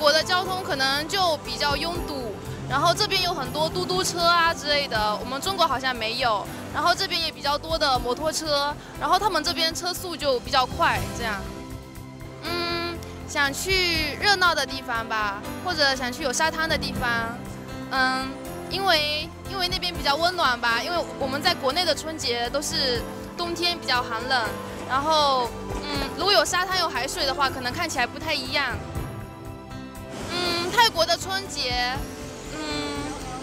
国的交通可能就比较拥堵，然后这边有很多嘟嘟车啊之类的，我们中国好像没有。然后这边也比较多的摩托车，然后他们这边车速就比较快，这样。嗯，想去热闹的地方吧，或者想去有沙滩的地方。嗯，因为因为那边比较温暖吧，因为我们在国内的春节都是冬天比较寒冷，然后嗯，如果有沙滩有海水的话，可能看起来不太一样。泰国的春节，嗯，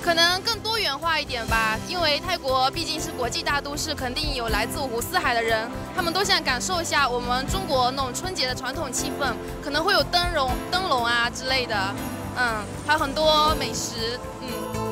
可能更多元化一点吧，因为泰国毕竟是国际大都市，肯定有来自五湖四海的人，他们都想感受一下我们中国那种春节的传统气氛，可能会有灯笼、灯笼啊之类的，嗯，还有很多美食，嗯。